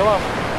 Come on.